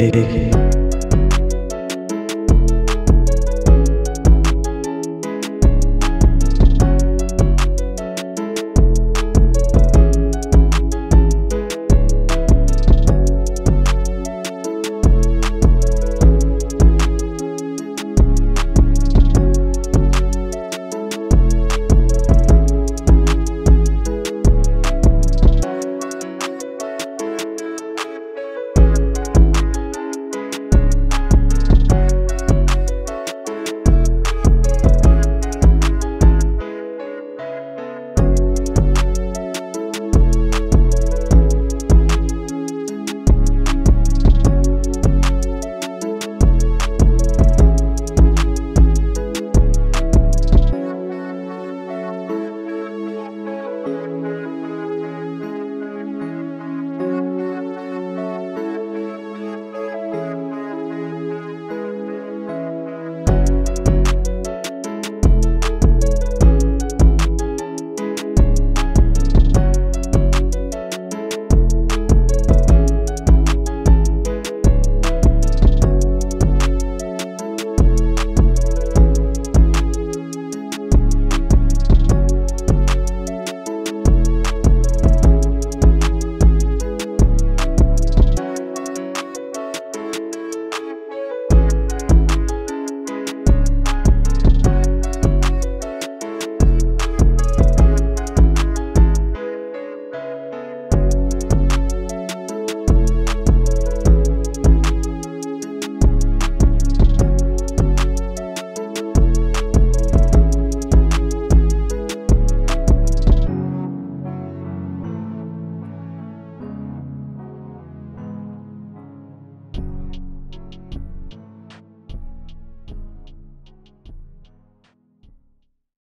Hey, hey.